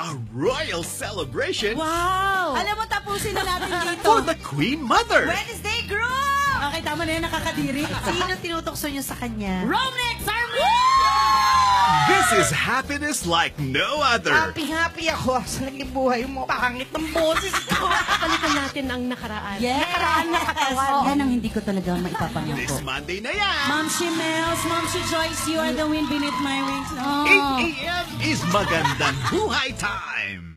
a royal celebration Wow! Alam mo, tapusin na natin dito. for the Queen Mother. Wednesday group! Okay, tama na yan, nakakadiri. Sino tinutokso nyo sa kanya? Romex Army! This is happiness like no other. Happy-happy ako sa naging buhay mo. Pangit ng boses ko. Palitan natin ang nakaraan. Yes! Nakaraan na katawan. Yan ang hindi ko talaga maipapangako. This Monday na yan. Ma'am She Mels, Ma'am She Joyce, you are the wind beneath my wings. Oh. 8 a.m. is Magandang Buhay Time.